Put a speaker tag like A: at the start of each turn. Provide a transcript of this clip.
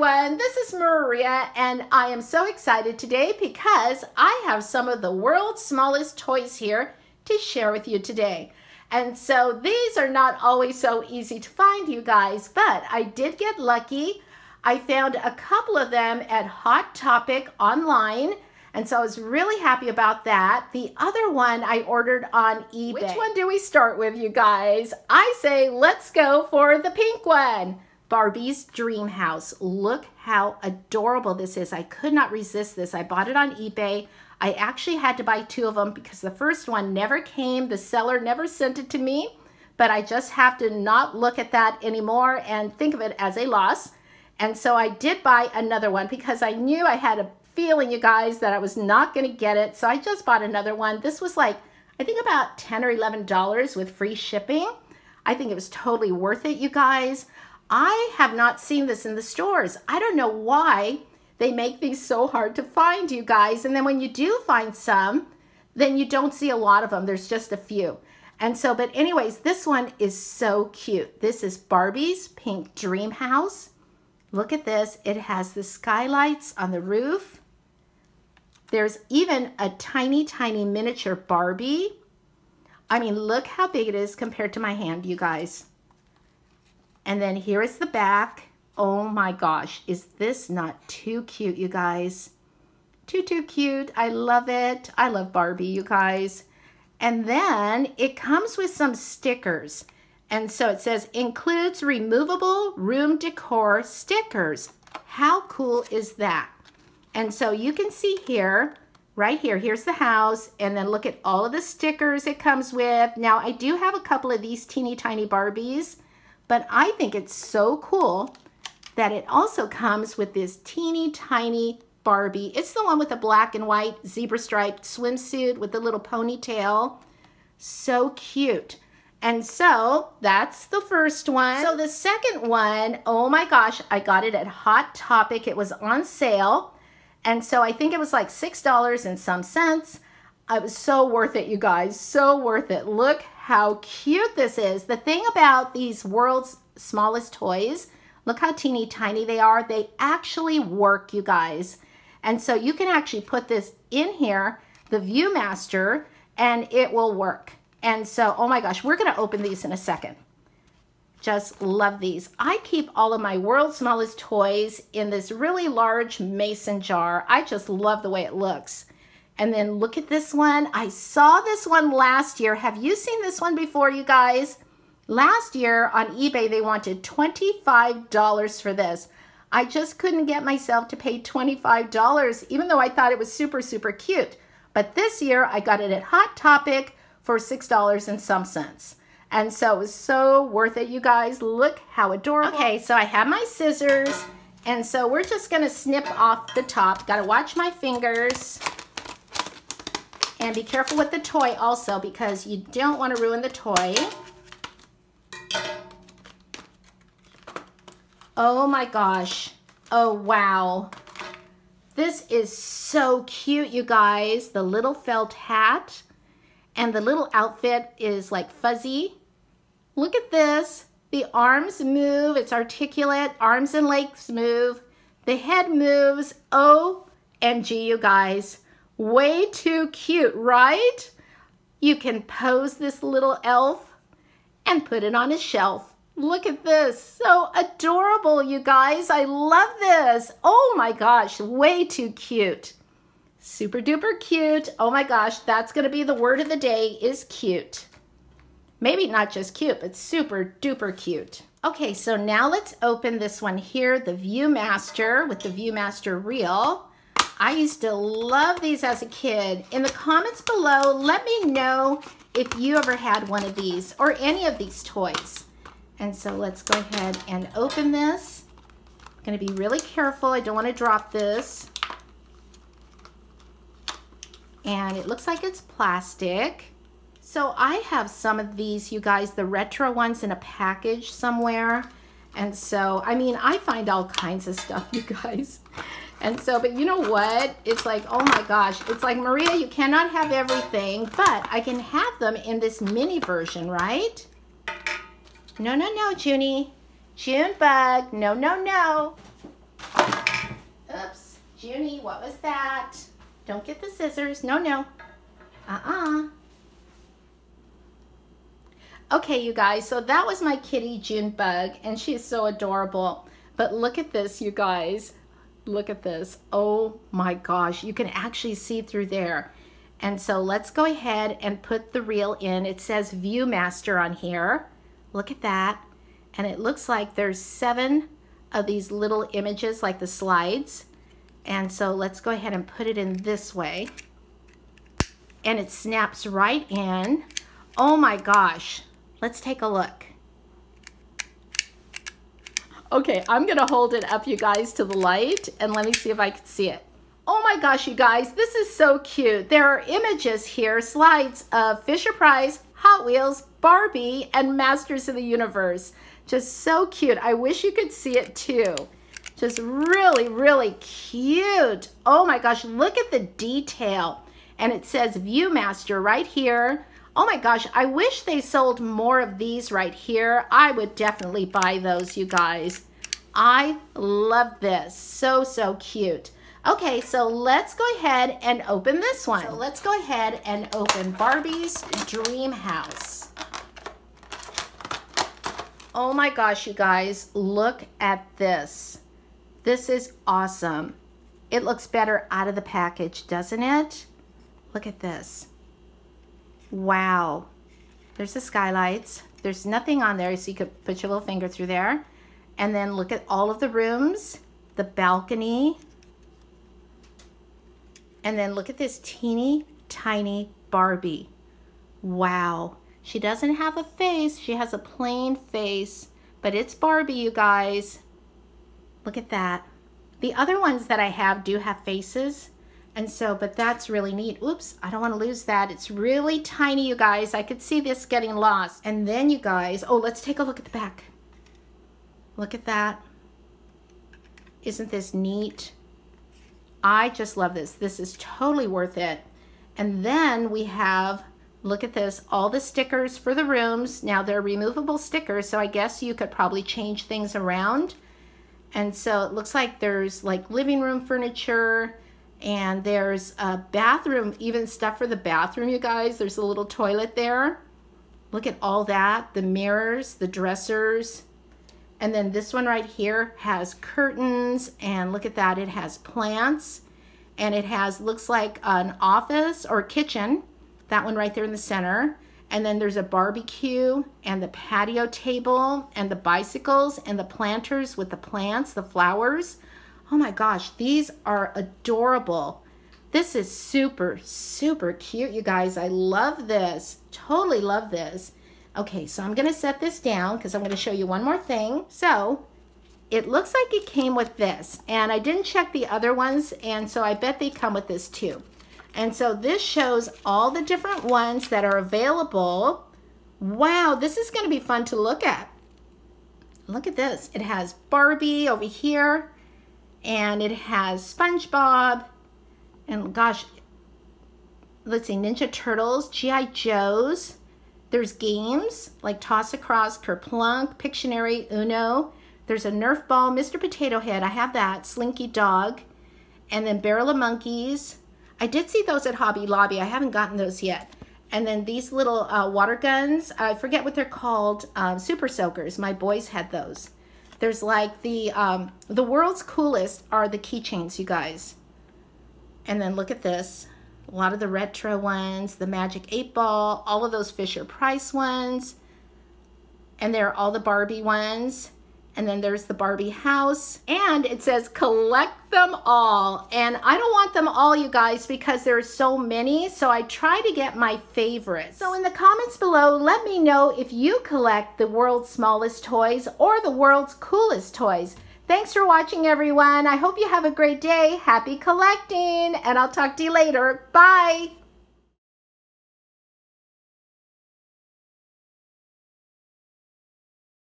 A: everyone, this is Maria and I am so excited today because I have some of the world's smallest toys here to share with you today. And so these are not always so easy to find you guys, but I did get lucky. I found a couple of them at Hot Topic online and so I was really happy about that. The other one I ordered on eBay. Which one do we start with, you guys? I say let's go for the pink one. Barbie's Dream House. Look how adorable this is. I could not resist this. I bought it on eBay. I actually had to buy two of them because the first one never came. The seller never sent it to me, but I just have to not look at that anymore and think of it as a loss. And so I did buy another one because I knew I had a feeling, you guys, that I was not going to get it. So I just bought another one. This was like, I think about 10 or $11 with free shipping. I think it was totally worth it, you guys. I have not seen this in the stores. I don't know why they make these so hard to find, you guys. And then when you do find some, then you don't see a lot of them. There's just a few. And so, but anyways, this one is so cute. This is Barbie's Pink Dream House. Look at this. It has the skylights on the roof. There's even a tiny, tiny miniature Barbie. I mean, look how big it is compared to my hand, you guys. And then here is the back. Oh my gosh, is this not too cute, you guys? Too, too cute. I love it. I love Barbie, you guys. And then it comes with some stickers. And so it says, includes removable room decor stickers. How cool is that? And so you can see here, right here, here's the house, and then look at all of the stickers it comes with. Now, I do have a couple of these teeny tiny Barbies, but I think it's so cool that it also comes with this teeny tiny Barbie. It's the one with the black and white zebra striped swimsuit with the little ponytail. So cute. And so that's the first one. So the second one, oh my gosh, I got it at Hot Topic. It was on sale. And so I think it was like $6 and some cents. It was so worth it, you guys. So worth it. Look how cute this is. The thing about these world's smallest toys, look how teeny tiny they are. They actually work, you guys. And so you can actually put this in here, the Viewmaster, and it will work. And so, oh my gosh, we're gonna open these in a second. Just love these. I keep all of my world's smallest toys in this really large mason jar. I just love the way it looks. And then look at this one. I saw this one last year. Have you seen this one before, you guys? Last year on eBay, they wanted $25 for this. I just couldn't get myself to pay $25, even though I thought it was super, super cute. But this year, I got it at Hot Topic for $6 and some cents. And so it was so worth it, you guys. Look how adorable. Okay, so I have my scissors. And so we're just going to snip off the top. Got to watch my fingers. And be careful with the toy also because you don't want to ruin the toy. Oh my gosh. Oh, wow. This is so cute, you guys. The little felt hat and the little outfit is like fuzzy. Look at this. The arms move. It's articulate. Arms and legs move. The head moves. OMG, you guys. Way too cute, right? You can pose this little elf and put it on a shelf. Look at this. So adorable, you guys. I love this. Oh my gosh, way too cute. Super duper cute. Oh my gosh, that's going to be the word of the day is cute. Maybe not just cute, but super duper cute. Okay, so now let's open this one here, the Viewmaster with the Viewmaster Reel. I used to love these as a kid. In the comments below, let me know if you ever had one of these or any of these toys. And so let's go ahead and open this. I'm gonna be really careful. I don't wanna drop this. And it looks like it's plastic. So I have some of these, you guys, the retro ones in a package somewhere. And so, I mean, I find all kinds of stuff, you guys. And so, but you know what? It's like, oh my gosh. It's like, Maria, you cannot have everything, but I can have them in this mini version, right? No, no, no, Junie. June bug. No, no, no. Oops. Junie, what was that? Don't get the scissors. No, no. Uh-uh. Okay, you guys, so that was my kitty Junebug, and she is so adorable. But look at this, you guys. Look at this. Oh my gosh, you can actually see through there. And so let's go ahead and put the reel in. It says Viewmaster on here. Look at that. And it looks like there's seven of these little images like the slides. And so let's go ahead and put it in this way. And it snaps right in. Oh my gosh. Let's take a look. Okay, I'm gonna hold it up, you guys, to the light, and let me see if I can see it. Oh my gosh, you guys, this is so cute. There are images here, slides of Fisher-Price, Hot Wheels, Barbie, and Masters of the Universe. Just so cute. I wish you could see it too. Just really, really cute. Oh my gosh, look at the detail. And it says Viewmaster right here. Oh my gosh, I wish they sold more of these right here. I would definitely buy those, you guys. I love this. So, so cute. Okay, so let's go ahead and open this one. So let's go ahead and open Barbie's Dream House. Oh my gosh, you guys, look at this. This is awesome. It looks better out of the package, doesn't it? Look at this. Wow. There's the skylights. There's nothing on there, so you could put your little finger through there. And then look at all of the rooms, the balcony. And then look at this teeny tiny Barbie. Wow. She doesn't have a face. She has a plain face. But it's Barbie, you guys. Look at that. The other ones that I have do have faces. And so, but that's really neat. Oops, I don't want to lose that. It's really tiny, you guys. I could see this getting lost. And then you guys, oh, let's take a look at the back. Look at that. Isn't this neat? I just love this. This is totally worth it. And then we have, look at this, all the stickers for the rooms. Now they're removable stickers, so I guess you could probably change things around. And so it looks like there's like living room furniture, and there's a bathroom, even stuff for the bathroom, you guys. There's a little toilet there. Look at all that, the mirrors, the dressers. And then this one right here has curtains, and look at that, it has plants, and it has, looks like an office or kitchen, that one right there in the center. And then there's a barbecue and the patio table and the bicycles and the planters with the plants, the flowers. Oh my gosh, these are adorable. This is super, super cute, you guys. I love this. Totally love this. Okay, so I'm going to set this down because I'm going to show you one more thing. So, it looks like it came with this. And I didn't check the other ones, and so I bet they come with this too. And so this shows all the different ones that are available. Wow, this is going to be fun to look at. Look at this. It has Barbie over here and it has SpongeBob, and gosh, let's see, Ninja Turtles, G.I. Joes. There's games like Toss Across, Kerplunk, Pictionary, Uno. There's a Nerf ball, Mr. Potato Head. I have that. Slinky Dog. And then Barrel of Monkeys. I did see those at Hobby Lobby. I haven't gotten those yet. And then these little uh, water guns. I forget what they're called. Um, super Soakers. My boys had those. There's like the, um, the world's coolest are the keychains, you guys. And then look at this. A lot of the retro ones, the Magic 8 Ball, all of those Fisher-Price ones. And there are all the Barbie ones. And then there's the Barbie house. And it says collect them all. And I don't want them all, you guys, because there's so many. So I try to get my favorites. So in the comments below, let me know if you collect the world's smallest toys or the world's coolest toys. Thanks for watching, everyone. I hope you have a great day. Happy collecting. And I'll talk to you later. Bye.